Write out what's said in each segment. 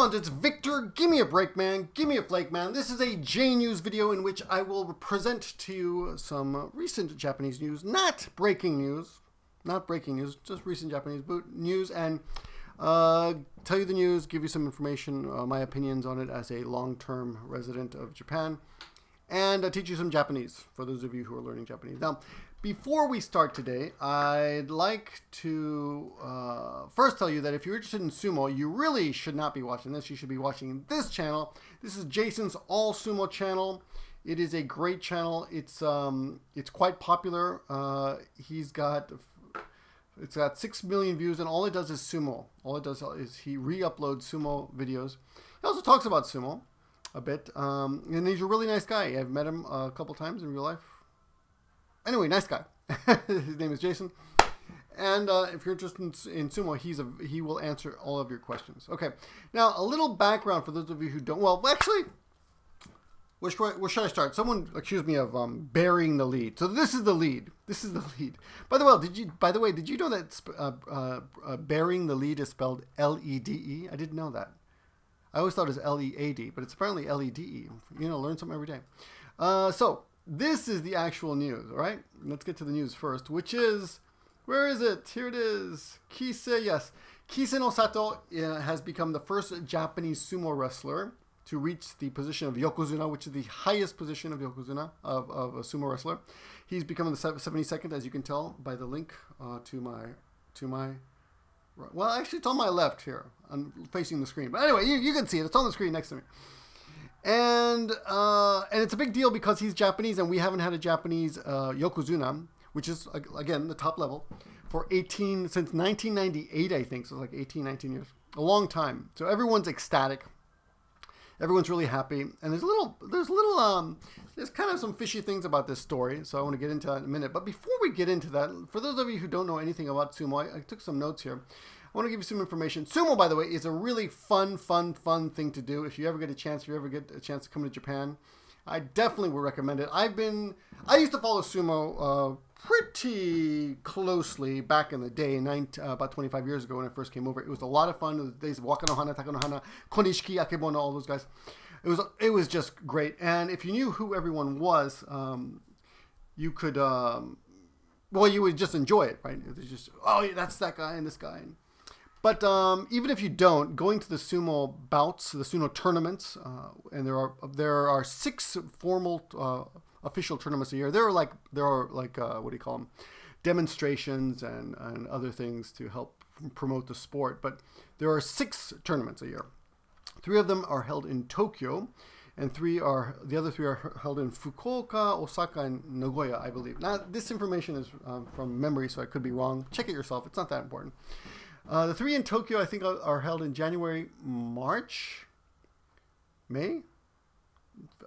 Morons, it's Victor. Give me a break, man. Give me a flake, man. This is a J News video in which I will present to you some recent Japanese news, not breaking news, not breaking news, just recent Japanese news, and uh, tell you the news, give you some information, uh, my opinions on it as a long-term resident of Japan, and uh, teach you some Japanese for those of you who are learning Japanese. Now, before we start today, I'd like to uh, first tell you that if you're interested in sumo, you really should not be watching this. You should be watching this channel. This is Jason's All Sumo channel. It is a great channel. It's um, it's quite popular. Uh, he's got it's got six million views, and all it does is sumo. All it does is he re-uploads sumo videos. He also talks about sumo a bit, um, and he's a really nice guy. I've met him a couple times in real life. Anyway, nice guy. His name is Jason. And uh, if you're interested in, in, sumo, he's a, he will answer all of your questions. Okay. Now, a little background for those of you who don't. Well, actually, where should, I, where should I start? Someone accused me of um, burying the lead. So this is the lead. This is the lead. By the way, did you? By the way, did you know that uh, uh, uh, burying the lead is spelled L-E-D-E? I didn't know that. I always thought it was L-E-A-D, but it's apparently L-E-D-E. You know, learn something every day. Uh, so this is the actual news, all right? Let's get to the news first, which is, where is it? Here it is. Kise, yes. Kise no Sato uh, has become the first Japanese sumo wrestler to reach the position of Yokozuna, which is the highest position of Yokozuna, of, of a sumo wrestler. He's becoming the 72nd, as you can tell by the link uh, to my, to my, well, actually it's on my left here. I'm facing the screen. But anyway, you, you can see it. It's on the screen next to me and uh, and it's a big deal because he's Japanese, and we haven't had a Japanese uh, yokozuna, which is again the top level, for 18 since 1998, I think. So it's like 18, 19 years, a long time. So everyone's ecstatic. Everyone's really happy, and there's a little, there's a little, um, there's kind of some fishy things about this story. So I want to get into that in a minute. But before we get into that, for those of you who don't know anything about sumo, I, I took some notes here. I want to give you some information. Sumo, by the way, is a really fun, fun, fun thing to do. If you ever get a chance, if you ever get a chance to come to Japan, I definitely would recommend it. I've been, I used to follow sumo uh, pretty closely back in the day, nine, uh, about 25 years ago when I first came over. It was a lot of fun. The days of Wakanohana, Takanohana, Konishiki, Akebono, all those guys. It was, it was just great. And if you knew who everyone was, um, you could, um, well, you would just enjoy it, right? It was just, oh, yeah, that's that guy and this guy. And, but um, even if you don't, going to the sumo bouts, the sumo tournaments, uh, and there are there are six formal uh, official tournaments a year. There are like there are like uh, what do you call them, demonstrations and and other things to help promote the sport. But there are six tournaments a year. Three of them are held in Tokyo, and three are the other three are held in Fukuoka, Osaka, and Nagoya, I believe. Now this information is um, from memory, so I could be wrong. Check it yourself. It's not that important. Uh, the three in Tokyo, I think, are, held in January, March, May,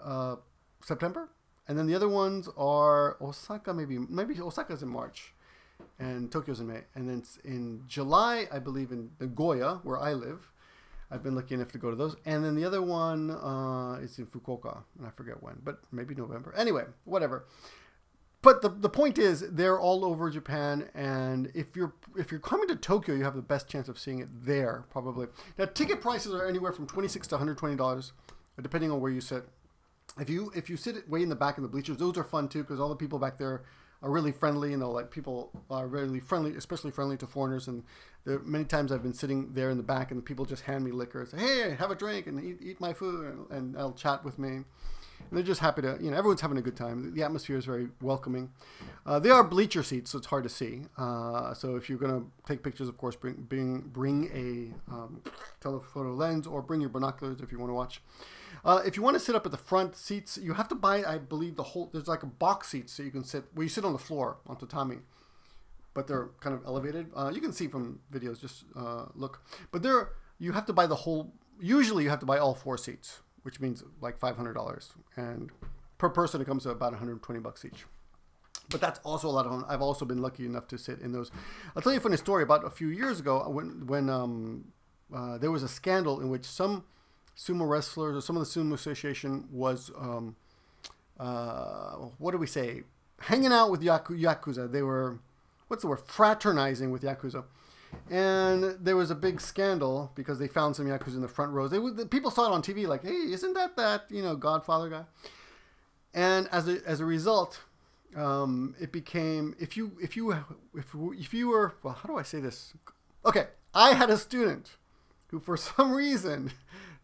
uh, September, and then the other ones are Osaka. Maybe maybe Osaka's in March, and Tokyo's in May, and then in July, I believe in Nagoya, where I live. I've been lucky enough to go to those, and then the other one uh, is in Fukuoka, and I forget when, but maybe November. Anyway, whatever but the, the point is they're all over Japan and if you're if you're coming to Tokyo you have the best chance of seeing it there probably. Now ticket prices are anywhere from 26 to 120 dollars depending on where you sit. If you if you sit way in the back in the bleachers those are fun too because all the people back there are really friendly and they'll like people are really friendly especially friendly to foreigners and there many times I've been sitting there in the back and people just hand me liquor say hey have a drink and eat, eat my food and, and they'll chat with me and they're just happy to, you know, everyone's having a good time. The atmosphere is very welcoming. Uh, they are bleacher seats, so it's hard to see. Uh, so if you're going to take pictures, of course, bring bring, bring a um, telephoto lens or bring your binoculars if you want to watch. Uh, if you want to sit up at the front seats, you have to buy, I believe, the whole. There's like a box seat so you can sit where you sit on the floor on tatami, but they're kind of elevated. Uh, you can see from videos. Just uh, look, but there you have to buy the whole. Usually, you have to buy all four seats which means like $500. And per person, it comes to about 120 bucks each. But that's also a lot of. I've also been lucky enough to sit in those. I'll tell you a funny story about a few years ago when, when um, uh, there was a scandal in which some sumo wrestlers or some of the sumo association was, um, uh, what do we say, hanging out with Yaku- Yakuza. They were, what's the word, fraternizing with Yakuza. And there was a big scandal because they found some yakuza in the front rows. They the people saw it on TV like, "Hey, isn't that that you know Godfather guy?" And as a as a result, um, it became if you if you if if you were well, how do I say this? Okay, I had a student who, for some reason,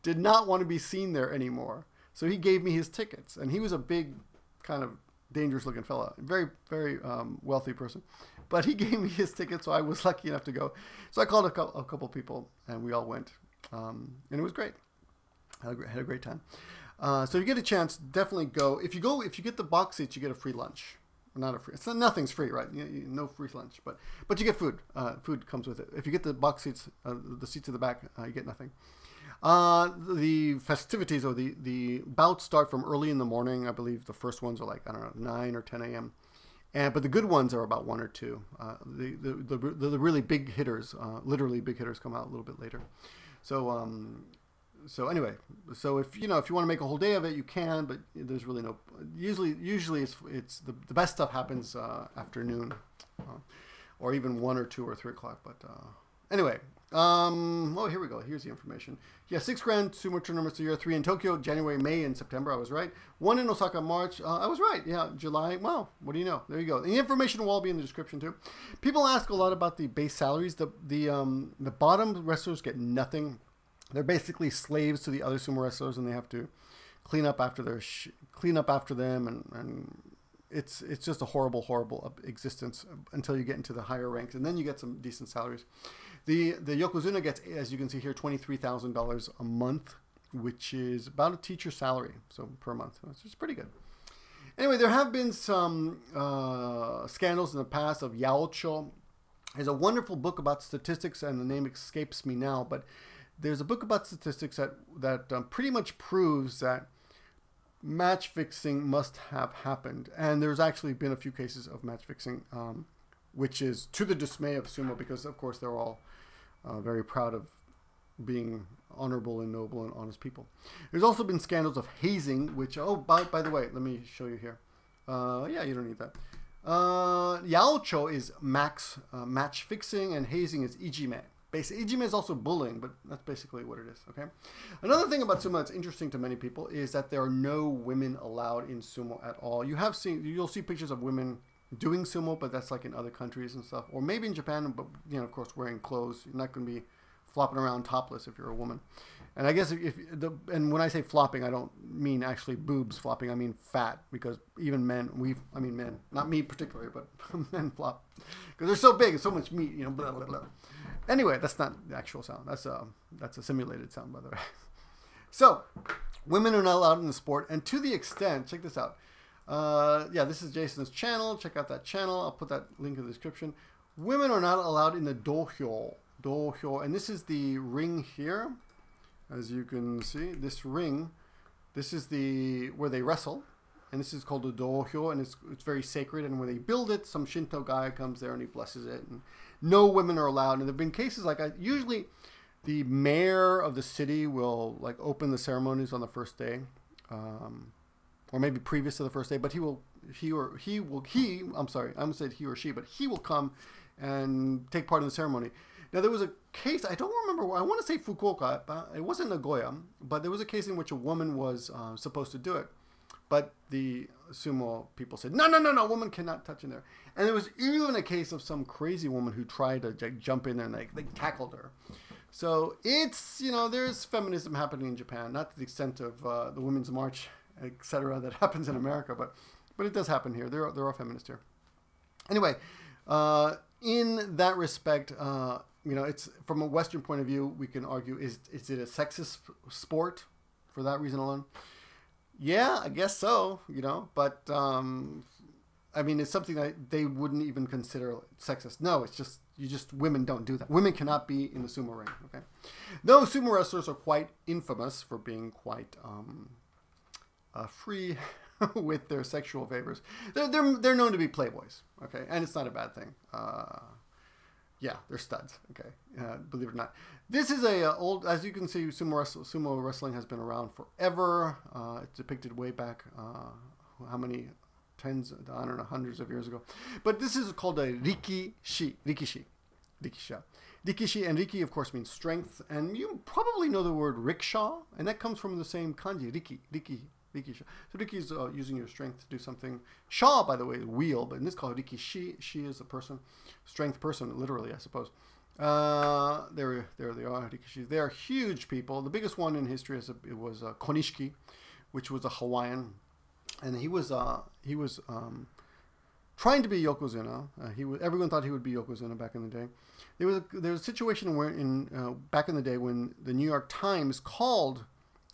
did not want to be seen there anymore. So he gave me his tickets, and he was a big, kind of dangerous looking fella, very very um, wealthy person. But he gave me his ticket, so I was lucky enough to go. So I called a, a couple people, and we all went, um, and it was great. Had a, great, had a great time. Uh, so if you get a chance, definitely go. If you go, if you get the box seats, you get a free lunch. Not a free. It's not, nothing's free, right? You, you, no free lunch, but but you get food. Uh, food comes with it. If you get the box seats, uh, the seats at the back, uh, you get nothing. Uh, the festivities or the the bouts start from early in the morning. I believe the first ones are like I don't know nine or ten a.m. And but the good ones are about one or two. Uh, the, the, the the really big hitters, uh, literally big hitters, come out a little bit later. So um, so anyway, so if you know if you want to make a whole day of it, you can, but there's really no. Usually, usually it's it's the, the best stuff happens uh, afternoon, uh, or even one or two or three o'clock. But uh, anyway, um, oh here we go. Here's the information. Yeah, six grand sumo tournaments a year. Three in Tokyo, January, May, and September. I was right. One in Osaka, March. Uh, I was right. Yeah, July. Wow. What do you know? There you go. The information will all be in the description too. People ask a lot about the base salaries. The the um the bottom wrestlers get nothing they're basically slaves to the other sumo wrestlers, and they have to clean up after their clean up after them, and, and it's it's just a horrible, horrible existence until you get into the higher ranks, and then you get some decent salaries. The the yokozuna gets, as you can see here, twenty three thousand dollars a month, which is about a teacher salary, so per month. It's pretty good. Anyway, there have been some uh, scandals in the past of Yaocho. There's a wonderful book about statistics, and the name escapes me now, but there's a book about statistics that that um, pretty much proves that match fixing must have happened, and there's actually been a few cases of match fixing, um, which is to the dismay of sumo because of course they're all uh, very proud of being honorable and noble and honest people. There's also been scandals of hazing, which oh by by the way, let me show you here. Uh, yeah, you don't need that. Uh, Yaocho is max uh, match fixing, and hazing is ijime. Basically, ijime is also bullying, but that's basically what it is. Okay. Another thing about sumo that's interesting to many people is that there are no women allowed in sumo at all. You have seen, you'll see pictures of women doing sumo, but that's like in other countries and stuff, or maybe in Japan, but you know, of course, wearing clothes. You're not going to be flopping around topless if you're a woman. And I guess if the and when I say flopping, I don't mean actually boobs flopping. I mean fat because even men, we I mean men, not me particularly, but men flop because they're so big, and so much meat, you know. Blah blah blah. Anyway, that's not the actual sound. That's a that's a simulated sound, by the way. So, women are not allowed in the sport, and to the extent, check this out. Uh, yeah, this is Jason's channel. Check out that channel. I'll put that link in the description. Women are not allowed in the dohyo. Dohyo, and this is the ring here, as you can see. This ring, this is the where they wrestle, and this is called the dohyo, and it's it's very sacred. And when they build it, some Shinto guy comes there and he blesses it, and no women are allowed. And there've been cases like I usually the mayor of the city will like open the ceremonies on the first day, um, or maybe previous to the first day. But he will he or he will he I'm sorry I almost said he or she, but he will come and take part in the ceremony. Now there was a case I don't remember. I want to say Fukuoka, but it wasn't Nagoya. But there was a case in which a woman was uh, supposed to do it, but the sumo people said no, no, no, no, woman cannot touch in there. And there was even a case of some crazy woman who tried to like, jump in there and they, they tackled her. So it's you know there's feminism happening in Japan, not to the extent of uh, the Women's March, etc. that happens in America, but but it does happen here. There are feminists here. Anyway, uh, in that respect, uh, you know, it's from a Western point of view, we can argue is is it a sexist sport for that reason alone? Yeah, I guess so. You know, but um, I mean, it's something that they wouldn't even consider sexist. No, it's just you just women don't do that. Women cannot be in the sumo ring. Okay, though sumo wrestlers are quite infamous for being quite um, uh, free with their sexual favors. They're, they're they're known to be playboys. Okay, and it's not a bad thing. Uh, yeah, they're studs. Okay, uh, believe it or not. This is a uh, old, as you can see, sumo, wrestle, sumo wrestling has been around forever. Uh, it's depicted way back. Uh, how many tens, I don't know, hundreds of years ago. But this is called a rikishi, rikishi, rikisha. Rikishi and Riki, of course, means strength. And you probably know the word rickshaw, and that comes from the same kanji, Riki, Riki, Rikisha. So Riki is uh, using your strength to do something. Sha, by the way, is wheel, but in this case, Rikishi, she is a person, strength person, literally, I suppose. Uh, there, there they are, Rikishi. They are huge people. The biggest one in history is a, it was uh, Konishiki, which was a Hawaiian, and he was uh, he was um, trying to be Yokozuna. Uh, he was, everyone thought he would be Yokozuna back in the day. There was a, there was a situation where in uh, back in the day when the New York Times called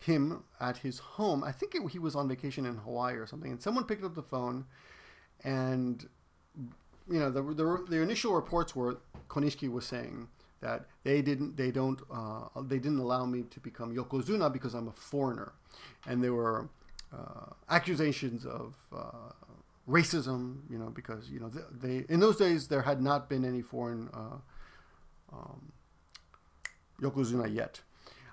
him at his home. I think it, he was on vacation in Hawaii or something, and someone picked up the phone, and you know the the, the initial reports were Konishiki was saying that they didn't they don't uh, they didn't allow me to become yokozuna because I'm a foreigner, and there were uh, accusations of uh, racism, you know, because you know they, they, in those days there had not been any foreign uh, um, yokozuna yet.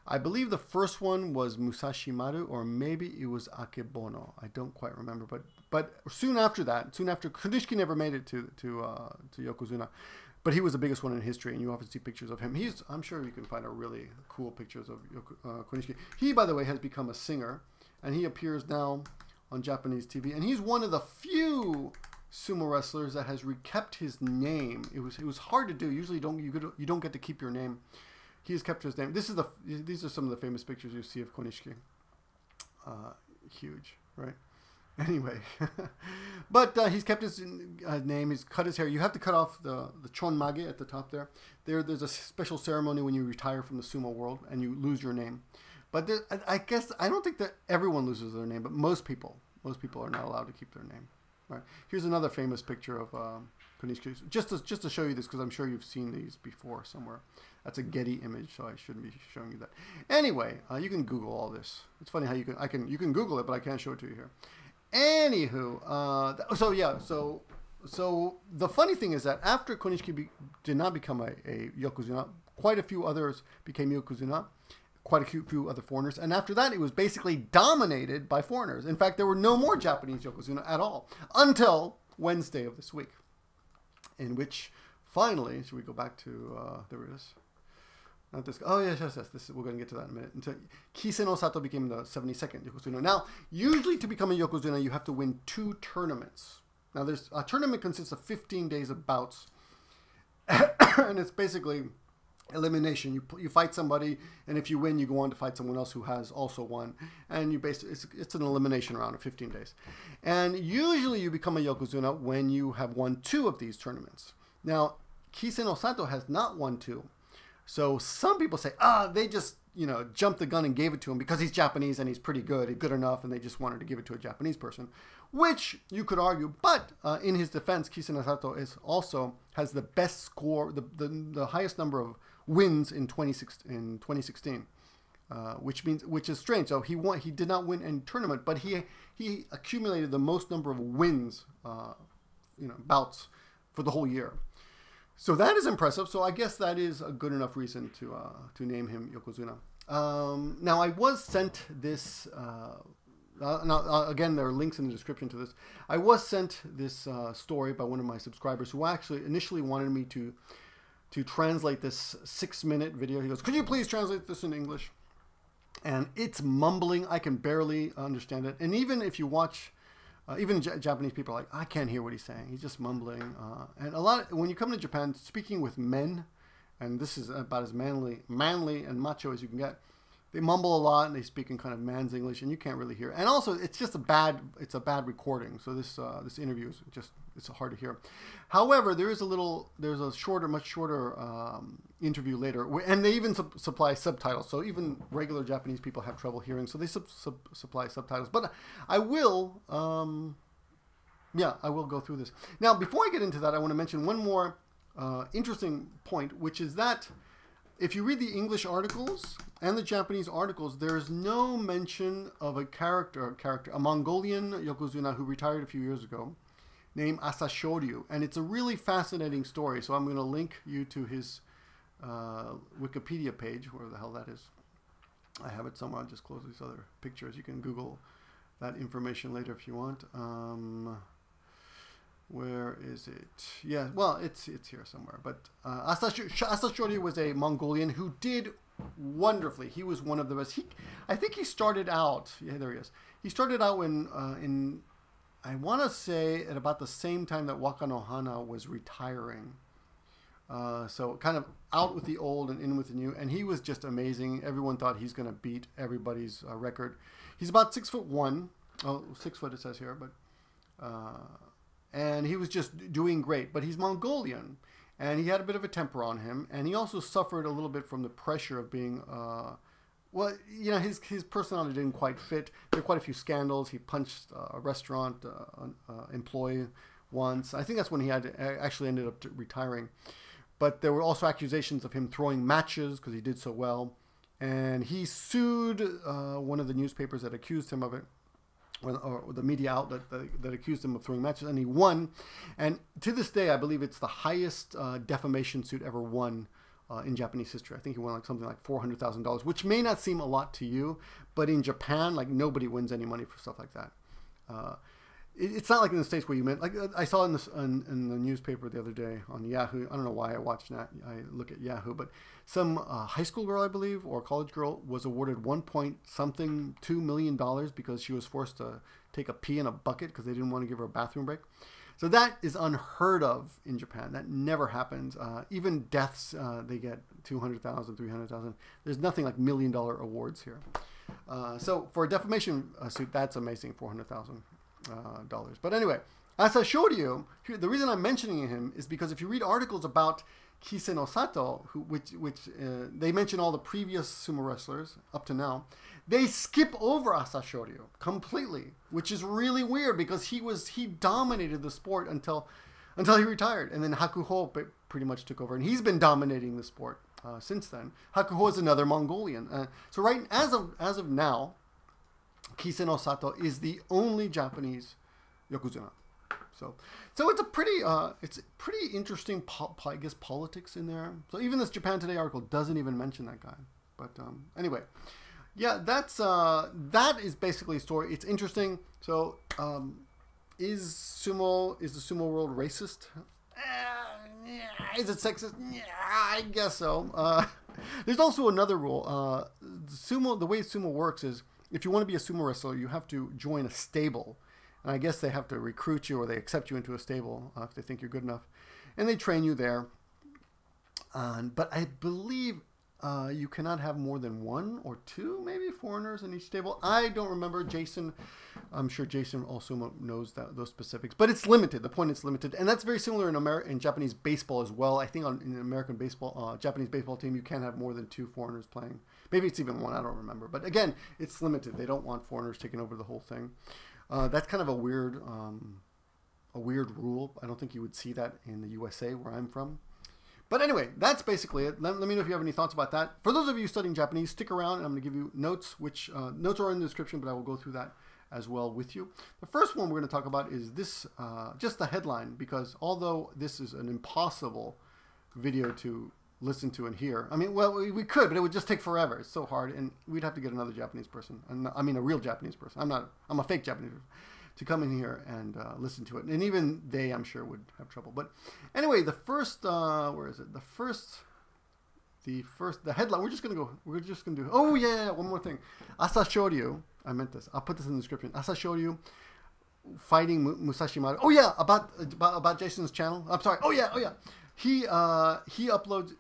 I believe the first one was Musashimaru, or maybe it was Akebono. I don't quite remember, but but soon after that, soon after Konishiki never made it to to uh, to Yokozuna, but he was the biggest one in history, and you often see pictures of him. He's I'm sure you can find a really cool pictures of uh, Konishiki. He, by the way, has become a singer, and he appears now on Japanese TV, and he's one of the few sumo wrestlers that has kept his name. It was it was hard to do. Usually, you don't you, you don't get to keep your name. He has kept his name. This is the these are some of the famous pictures you see of Konishiki. Uh, huge, right? Anyway, but uh, he's kept his uh, name. He's cut his hair. You have to cut off the the chonmage at the top there. There, there's a special ceremony when you retire from the sumo world and you lose your name. But there, I, I guess I don't think that everyone loses their name, but most people, most people are not allowed to keep their name. Right. Here's another famous picture of um, Konishiki. Just to just to show you this because I'm sure you've seen these before somewhere. That's a Getty image, so I shouldn't be showing you that. Anyway, uh, you can Google all this. It's funny how you can I can you can Google it, but I can't show it to you here. Anywho, uh, so yeah, so so the funny thing is that after Konishiki be, did not become a, a yokozuna, quite a few others became yokozuna, quite a few, few other foreigners, and after that it was basically dominated by foreigners. In fact, there were no more Japanese yokozuna at all until Wednesday of this week, in which finally, should we go back to uh, there it is. Not this. Oh yes, yes, yes. This we're going to get to that in a minute. Until Kisenosato became the 72nd yokozuna. Now, usually to become a yokozuna, you have to win two tournaments. Now, there's a tournament consists of 15 days of bouts, and it's basically elimination. You you fight somebody, and if you win, you go on to fight someone else who has also won, and you basically it's, it's an elimination round of 15 days. And usually, you become a yokozuna when you have won two of these tournaments. Now, Kisenosato has not won two. So some people say, ah, they just you know jumped the gun and gave it to him because he's Japanese and he's pretty good, good enough, and they just wanted to give it to a Japanese person, which you could argue. But uh, in his defense, Kisenosato is also has the best score, the, the, the highest number of wins in 2016. In 2016. Uh, which means which is strange. So he won. He did not win any tournament, but he he accumulated the most number of wins, uh, you know, bouts for the whole year. So that is impressive. So I guess that is a good enough reason to uh, to name him Yokozuna. Um, now I was sent this. Uh, uh, now, uh, again, there are links in the description to this. I was sent this uh, story by one of my subscribers who actually initially wanted me to to translate this six-minute video. He goes, "Could you please translate this in English?" And it's mumbling. I can barely understand it. And even if you watch uh, even J- Japanese people are like, I can't hear what he's saying. He's just mumbling. Uh, and a lot of, when you come to Japan, speaking with men, and this is about as manly, manly and macho as you can get. They mumble a lot and they speak in kind of man's English, and you can't really hear. And also, it's just a bad, it's a bad recording. So this uh, this interview is just it's hard to hear. However, there is a little, there's a shorter, much shorter um, interview later, and they even su- supply subtitles. So even regular Japanese people have trouble hearing, so they supply subtitles. But I will, um, yeah, I will go through this. Now, before I get into that, I want to mention one more uh, interesting point, which is that if you read the English articles and the Japanese articles, there is no mention of a character, character, a Mongolian yokozuna who retired a few years ago, named Asashoryu, and it's a really fascinating story. So I'm going to link you to his uh, Wikipedia page, where the hell that is. I have it somewhere. I'll just close these other pictures. You can Google that information later if you want. Um, where is it? Yeah, well, it's it's here somewhere. But uh, Asashoryu was a Mongolian who did wonderfully. He was one of the best. He, I think he started out. Yeah, there he is. He started out when uh, in, I want to say at about the same time that Waka no Hana was retiring. Uh, so kind of out with the old and in with the new, and he was just amazing. Everyone thought he's going to beat everybody's uh, record. He's about six foot one. Oh, six foot it says here, but uh, and he was just doing great. But he's Mongolian, and he had a bit of a temper on him, and he also suffered a little bit from the pressure of being. Well, you know, his his personality didn't quite fit. There were quite a few scandals. He punched a restaurant uh, uh, employee once. I think that's when he had actually ended up retiring. But there were also accusations of him throwing matches because he did so well, and he sued uh, one of the newspapers that accused him of it or, or the media outlet that, that, accused him of throwing matches, and he won. And to this day, I believe it's the highest uh, defamation suit ever won uh, in Japanese history. I think he won like something like four hundred thousand dollars, which may not seem a lot to you, but in Japan, like nobody wins any money for stuff like that. Uh, it's not like in the states where you meant like I saw in, in, in the newspaper the other day on Yahoo. I don't know why I watch that. I look at Yahoo, but some uh, high school girl, I believe, or college girl was awarded one point something two million dollars because she was forced to take a pee in a bucket because they didn't want to give her a bathroom break. So that is unheard of in Japan. That never happens. Uh, even deaths, uh, they get 200,000, 300,000. There's nothing like million dollar awards here. Uh, so for a defamation uh, suit, that's amazing, 400,000 uh, dollars. But anyway, as I showed you, the reason I'm mentioning him is because if you read articles about Kisenosato, who, which, which uh, they mention all the previous sumo wrestlers up to now, they skip over Asashoryu completely, which is really weird because he was he dominated the sport until until he retired, and then Hakuho pretty much took over, and he's been dominating the sport uh, since then. Hakuho is another Mongolian, uh, so right as of as of now, Kisenosato is the only Japanese yokozuna. So, so it's a pretty, uh, it's pretty interesting, I guess, politics in there. So even this Japan Today article doesn't even mention that guy. But um, anyway, yeah, that's uh, that is basically a story. It's interesting. So, um, is sumo is the sumo world racist? Uh, is it sexist? I guess so. Uh, there's also another rule. Uh, sumo, the way sumo works is if you want to be a sumo wrestler, you have to join a stable. And I guess they have to recruit you or they accept you into a stable uh, if they think you're good enough. And they train you there. but I believe uh, you cannot have more than one or two, maybe foreigners in each stable. I don't remember. Jason, I'm sure Jason also knows that, those specifics, but it's limited. The point is limited, and that's very similar in Amer- in Japanese baseball as well. I think on in American baseball, uh, Japanese baseball team, you can't have more than two foreigners playing. Maybe it's even one. I don't remember. But again, it's limited. They don't want foreigners taking over the whole thing. Uh, that's kind of a weird, um, a weird rule. I don't think you would see that in the USA where I'm from. But anyway, that's basically it. Let, let, me know if you have any thoughts about that. For those of you studying Japanese, stick around and I'm going to give you notes, which uh, notes are in the description, but I will go through that as well with you. The first one we're going to talk about is this, uh, just the headline, because although this is an impossible video to listen to and hear, I mean, well, we, we could, but it would just take forever. It's so hard, and we'd have to get another Japanese person. And I mean, a real Japanese person. I'm not. I'm a fake Japanese person to come in here and uh, listen to it. And even they, I'm sure, would have trouble. But anyway, the first, uh, where is it? The first, the first, the headline. We're just gonna go. We're just gonna do. Oh yeah, one more thing. Showed you. I meant this. I'll put this in the description. Asashoryu fighting Musashimaru. Oh yeah, about, about about Jason's channel. I'm sorry. Oh yeah, oh yeah. He uh he uploads.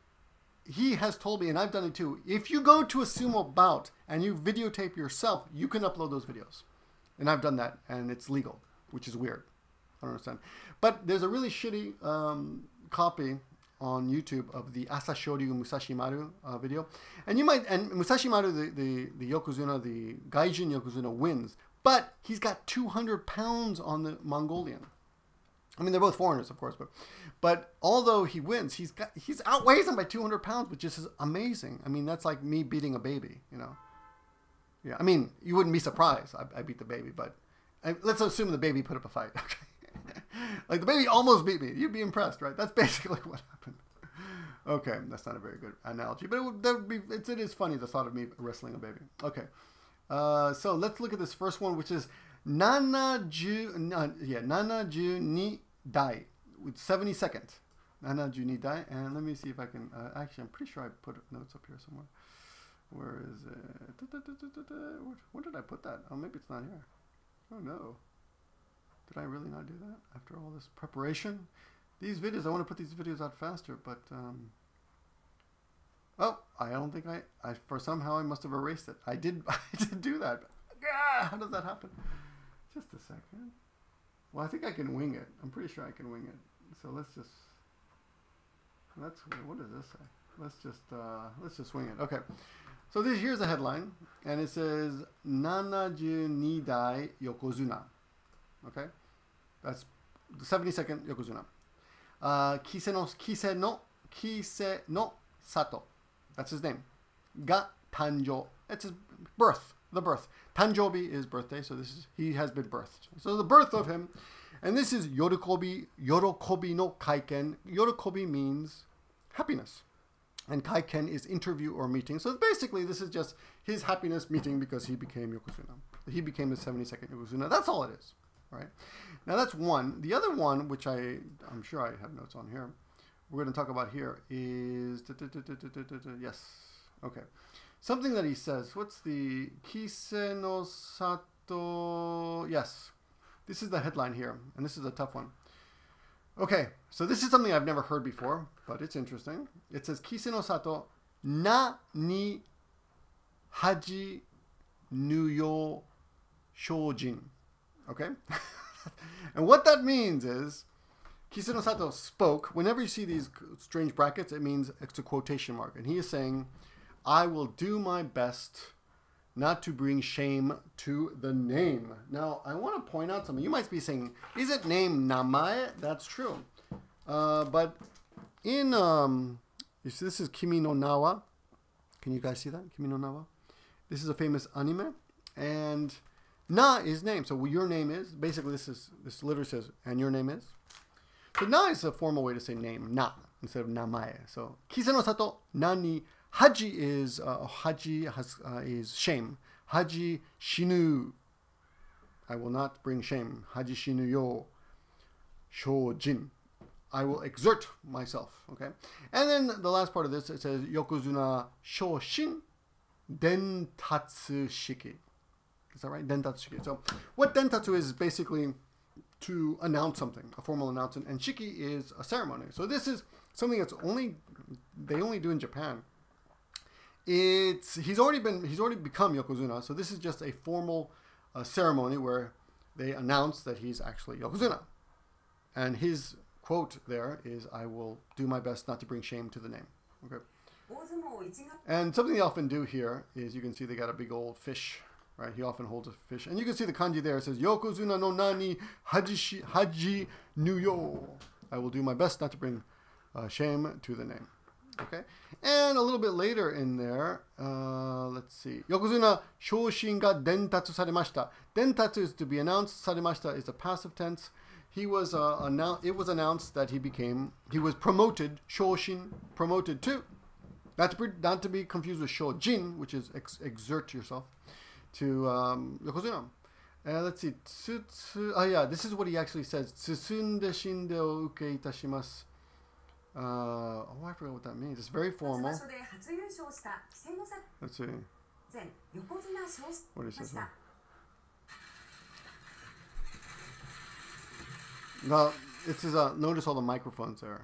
He has told me, and I've done it too. If you go to a sumo bout and you videotape yourself, you can upload those videos. And I've done that, and it's legal, which is weird. I don't understand. But there's a really shitty um, copy on YouTube of the Asashoryu Musashimaru uh, video. And you might, and Musashimaru, the, the, the Yokozuna, the Gaijin Yokozuna wins, but he's got 200 pounds on the Mongolian. I mean, they're both foreigners, of course, but but although he wins, he's got he's outweighs him by 200 pounds, which is amazing. I mean, that's like me beating a baby, you know. Yeah, I mean, you wouldn't be surprised. I, I beat the baby, but I, let's assume the baby put up a fight. Okay, like the baby almost beat me. You'd be impressed, right? That's basically what happened. Okay, that's not a very good analogy, but it would, that would be. It's, it is funny the thought of me wrestling a baby. Okay, uh, so let's look at this first one, which is Nana Ju. Uh, yeah, Nana Ju ni dai with 72nd. Nanajuni dai. And let me see if I can. Uh, actually, I'm pretty sure I put notes up here somewhere. Where is it? Where did I put that? Oh, maybe it's not here. Oh no. Did I really not do that after all this preparation? These videos, I want to put these videos out faster, but um, oh, I don't think I, I for somehow I must have erased it. I did, I did do that. How does that happen? Just a second. Well, I think I can wing it. I'm pretty sure I can wing it. So let's just, let's, what does this say? Let's just, uh, let's just wing it. Okay. So this here's the headline, and it says Nanaju Dai Yokozuna. Okay, that's the 72nd Yokozuna. Uh, Kise no Kise no Kise no Sato. That's his name. Ga Tanjo. It's his birth. The birth. Tanjobi is birthday, so this is he has been birthed. So the birth of him, and this is Yorokobi Yorokobi no Kaiken. Yorokobi means happiness and Kaiken is interview or meeting. So basically, this is just his happiness meeting because he became Yokozuna. He became the 72nd Yokozuna. That's all it is, right? Now that's one. The other one, which I I'm sure I have notes on here, we're going to talk about here is yes, okay, something that he says. What's the Kise no Sato? Yes, this is the headline here, and this is a tough one. Okay, so this is something I've never heard before, but it's interesting. It says Kise no Sato na ni haji nuyo shojin. Okay? and what that means is Kise no Sato spoke. Whenever you see these strange brackets, it means it's a quotation mark. And he is saying, I will do my best not to bring shame to the name. Now, I want to point out something. You might be saying, is it name Namae? That's true. Uh, but in, um, you see, this is Kimi no Na wa. Can you guys see that? Kimi no Na wa. This is a famous anime. And Na is name. So your name is, basically this is, this literally says, and your name is. So Na is a formal way to say name, Na, instead of Namae. So, Kise no Sato, Nani Haji is uh, Haji has, uh, is shame. Haji shinu. I will not bring shame. Haji shinu yo. Shojin. I will exert myself. Okay. And then the last part of this it says Yokozuna Shoshin Dentatsu Shiki. Is that right? Dentatsu Shiki. So what Dentatsu is basically to announce something, a formal announcement, and Shiki is a ceremony. So this is something that's only they only do in Japan it's he's already been he's already become yokozuna. So this is just a formal uh, ceremony where they announce that he's actually yokozuna, and his quote there is, "I will do my best not to bring shame to the name." Okay. And something they often do here is you can see they got a big old fish, right? He often holds a fish, and you can see the kanji there. It says yokozuna no nani haji haji nuyo. I will do my best not to bring uh, shame to the name. Okay, and a little bit later in there, uh, let's see. Yokozuna shoshin ga dentatsu saremashita. Dentatsu is to be announced. Saremashita is the passive tense. He was uh, announced. It was announced that he became. He was promoted. Shoshin promoted to. Be, not to be confused with shojin, which is ex exert yourself, to um, yokozuna. Uh, let's see. Tsutsu, oh yeah, this is what he actually says. Tsusunde shinde o uke itashimasu. Uh, oh, I forgot what that means. It's very formal. Let's see. What is this? No, it is. Uh, notice all the microphones there.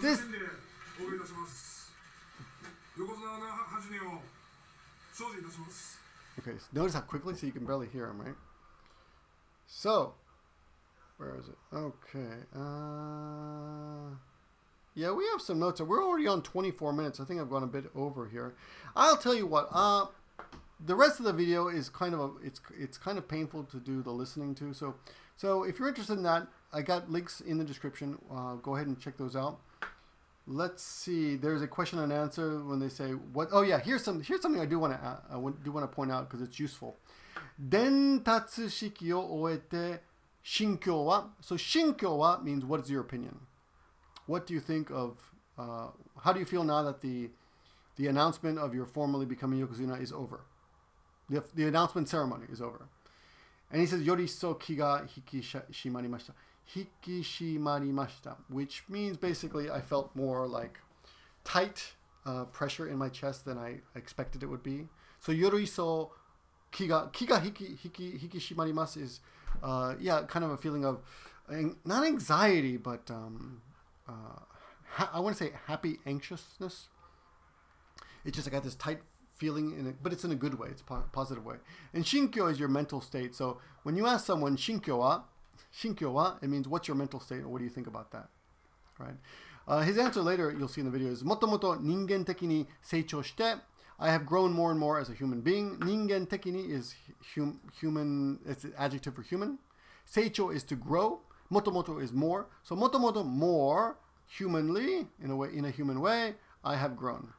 This. Okay, so notice how quickly, so you can barely hear him, right? So, where is it? Okay. Uh, yeah, we have some notes. We're already on 24 minutes. I think I've gone a bit over here. I'll tell you what. Uh, the rest of the video is kind of a, it's it's kind of painful to do the listening to. So so if you're interested in that, I got links in the description. Uh, go ahead and check those out. Let's see. There's a question and answer when they say what. Oh yeah, here's some. Here's something I do want to uh, I do want to point out because it's useful. 伝達式を終えて Shinkyo wa. So shinkyo wa means what is your opinion? What do you think of, uh, how do you feel now that the, the announcement of your formally becoming Yokozuna is over? The, the announcement ceremony is over. And he says, Yori so kiga hiki shimarimashita. hikishimarimashita, which means basically I felt more like tight uh, pressure in my chest than I expected it would be. So yoroi kiga kiga hiki hiki hikishimarimasu is uh, yeah, kind of a feeling of not anxiety, but um, uh, ha- I want to say happy anxiousness. It's just I got this tight feeling in it, but it's in a good way. It's a po- positive way. And shinkyo is your mental state. So when you ask someone shinkyo wa, shinkyo wa, it means what's your mental state or what do you think about that, right? Uh, his answer later, you'll see in the video, is motomoto ningen teki ni seichou shite. I have grown more and more as a human being. Ningen teki ni is hum, human, it's an adjective for human. Seicho is to grow. Motomoto is more. So motomoto more humanly, in a way, in a human way, I have grown.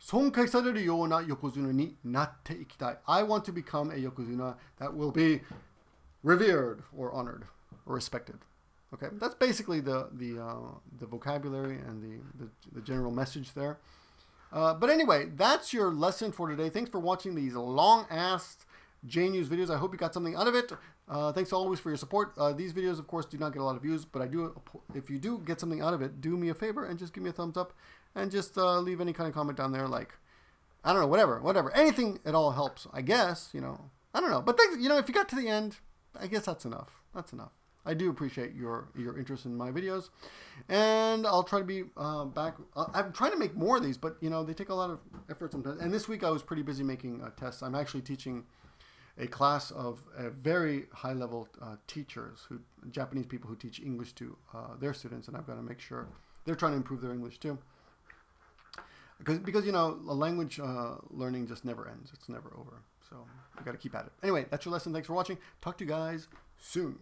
尊敬されるような横綱になっていきたい. I want to become a yokozuna that will be revered or honored or respected. Okay, that's basically the the uh, the vocabulary and the, the, the general message there. Uh, but anyway, that's your lesson for today. Thanks for watching these long ass JNews videos. I hope you got something out of it. Uh, thanks always for your support. Uh, these videos, of course, do not get a lot of views, but I do. If you do get something out of it, do me a favor and just give me a thumbs up and just uh, leave any kind of comment down there, like I don't know, whatever, whatever, anything at all helps. I guess you know. I don't know, but thanks. You know, if you got to the end, I guess that's enough. That's enough. I do appreciate your your interest in my videos, and I'll try to be uh, back. Uh, I'm trying to make more of these, but you know they take a lot of effort sometimes. And this week I was pretty busy making uh, tests. I'm actually teaching a class of very high level uh, teachers who Japanese people who teach English to uh, their students, and I've got to make sure they're trying to improve their English too. Because because you know language learning just never ends. It's never over. So you got to keep at it. Anyway, that's your lesson. Thanks for watching. Talk to you guys soon.